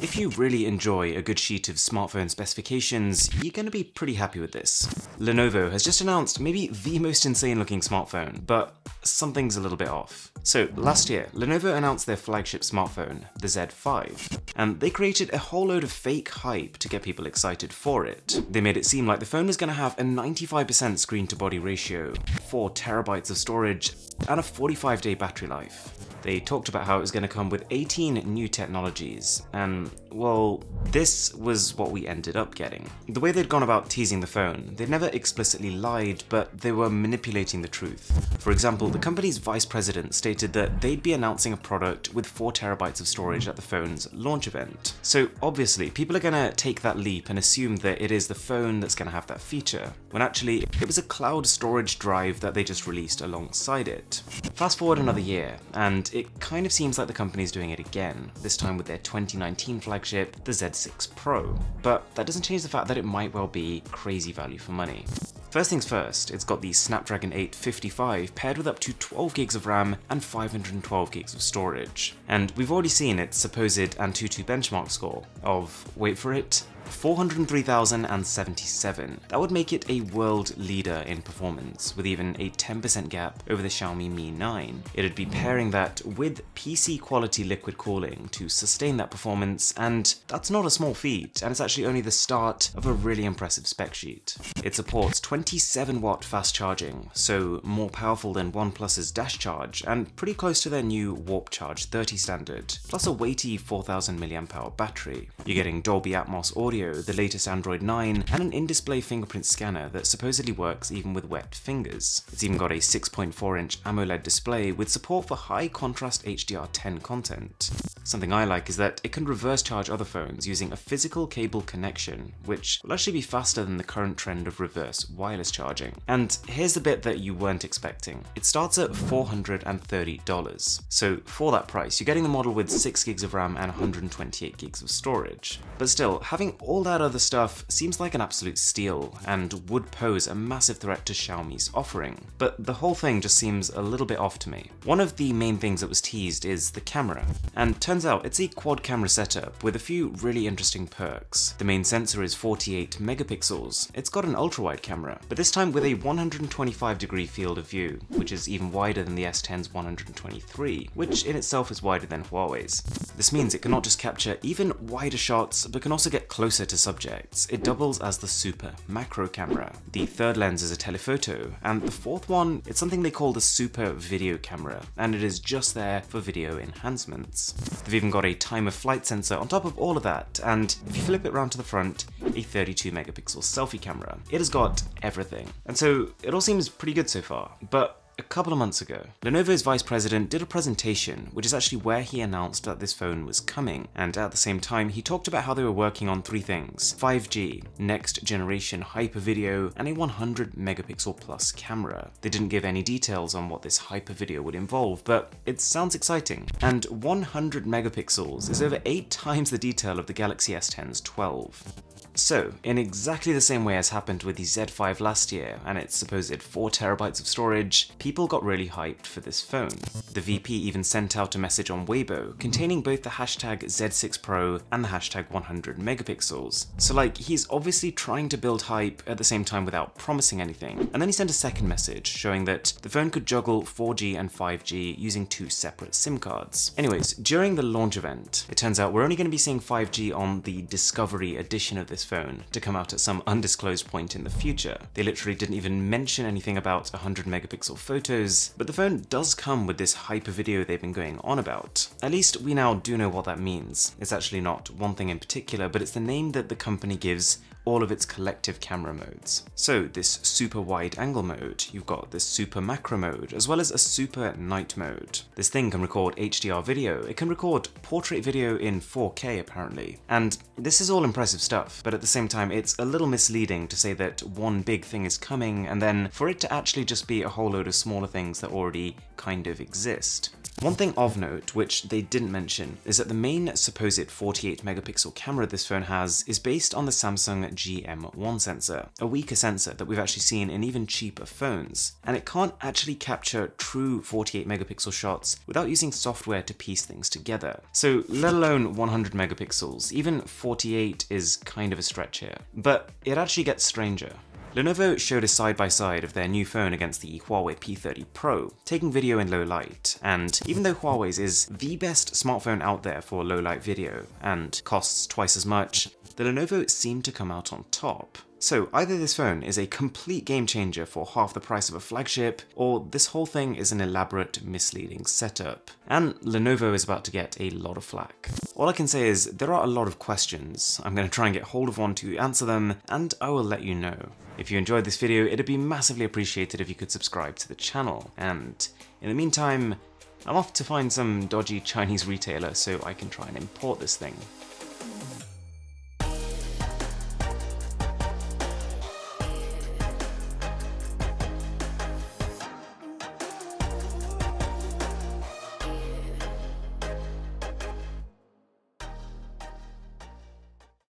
if you really enjoy a good sheet of smartphone specifications, you're gonna be pretty happy with this. Lenovo has just announced maybe the most insane looking smartphone, but something's a little bit off. So last year, Lenovo announced their flagship smartphone, the Z5, and they created a whole load of fake hype to get people excited for it. They made it seem like the phone was going to have a 95% screen to body ratio, 4 terabytes of storage, and a 45 day battery life. They talked about how it was going to come with 18 new technologies, and well, this was what we ended up getting. The way they'd gone about teasing the phone, they'd never explicitly lied, but they were manipulating the truth. For example, the company's vice president stated that they'd be announcing a product with 4 terabytes of storage at the phone's launch event. So obviously, people are going to take that leap and assume that it is the phone that's going to have that feature, when actually it was a cloud storage drive that they just released alongside it. Fast forward another year, and it kind of seems like the company's doing it again, this time with their 2019 flagship, the Z6 Pro. But that doesn't change the fact that it might well be crazy value for money. First things first, it's got the Snapdragon 855 paired with up to 12 gigs of RAM and 512 gigs of storage. And we've already seen its supposed Antutu benchmark score of, wait for it, 403,077. That would make it a world leader in performance, with even a 10% gap over the Xiaomi Mi 9. It'd be pairing that with PC quality liquid cooling to sustain that performance, and that's not a small feat, and it's actually only the start of a really impressive spec sheet. It supports 27 watt fast charging, so more powerful than OnePlus's Dash Charge, and pretty close to their new Warp Charge 30 standard, plus a weighty 4000 mAh battery. You're getting Dolby Atmos audio, the latest Android 9, and an in-display fingerprint scanner that supposedly works even with wet fingers. It's even got a 6.4 inch AMOLED display with support for high contrast HDR10 content. Something I like is that it can reverse charge other phones using a physical cable connection, which will actually be faster than the current trend of reverse wireless charging. And here's the bit that you weren't expecting. It starts at $430. So for that price, you're getting the model with 6 gigs of RAM and 128 gigs of storage. But still, having all that other stuff seems like an absolute steal, and would pose a massive threat to Xiaomi's offering. But the whole thing just seems a little bit off to me. One of the main things that was teased is the camera, and turns out it's a quad camera setup with a few really interesting perks. The main sensor is 48 megapixels, it's got an ultra-wide camera, but this time with a 125 degree field of view, which is even wider than the S10's 123, which in itself is wider than Huawei's. This means it can not just capture even wider shots, but can also get closer to subjects. It doubles as the super macro camera. The third lens is a telephoto, and the fourth one, it's something they call the super video camera, and it is just there for video enhancements. They've even got a time of flight sensor on top of all of that, and if you flip it around to the front, a 32 megapixel selfie camera. It has got everything. And so it all seems pretty good so far, but a couple of months ago, Lenovo's vice president did a presentation, which is actually where he announced that this phone was coming, and at the same time, he talked about how they were working on three things 5G, next generation hyper video, and a 100 megapixel plus camera. They didn't give any details on what this hyper video would involve, but it sounds exciting. And 100 megapixels is over 8 times the detail of the Galaxy S10's 12. So, in exactly the same way as happened with the Z5 last year and its supposed 4TB of storage, people got really hyped for this phone. The VP even sent out a message on Weibo containing both the hashtag Z6Pro and the hashtag 100 megapixels. So like, he's obviously trying to build hype at the same time without promising anything. And then he sent a second message showing that the phone could juggle 4G and 5G using two separate SIM cards. Anyways, during the launch event, it turns out we're only going to be seeing 5G on the Discovery edition of this phone to come out at some undisclosed point in the future. They literally didn't even mention anything about 100 megapixel photos, but the phone does come with this hyper video they've been going on about. At least we now do know what that means. It's actually not one thing in particular, but it's the name that the company gives all of its collective camera modes. So this super wide angle mode, you've got this super macro mode, as well as a super night mode. This thing can record HDR video, it can record portrait video in 4K apparently. And this is all impressive stuff, but at the same time it's a little misleading to say that one big thing is coming and then for it to actually just be a whole load of smaller things that already kind of exist. One thing of note, which they didn't mention, is that the main supposed 48 megapixel camera this phone has is based on the Samsung GM1 sensor, a weaker sensor that we've actually seen in even cheaper phones, and it can't actually capture true 48 megapixel shots without using software to piece things together. So let alone 100 megapixels, even 48 is kind of a stretch here. But it actually gets stranger. Lenovo showed a side-by-side -side of their new phone against the Huawei P30 Pro, taking video in low light, and even though Huawei's is the best smartphone out there for low light video, and costs twice as much, the Lenovo seemed to come out on top. So either this phone is a complete game changer for half the price of a flagship, or this whole thing is an elaborate, misleading setup. And Lenovo is about to get a lot of flack. All I can say is there are a lot of questions. I'm going to try and get hold of one to answer them, and I will let you know. If you enjoyed this video, it'd be massively appreciated if you could subscribe to the channel. And in the meantime, I'm off to find some dodgy Chinese retailer so I can try and import this thing.